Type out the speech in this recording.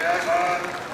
Ja, Mann.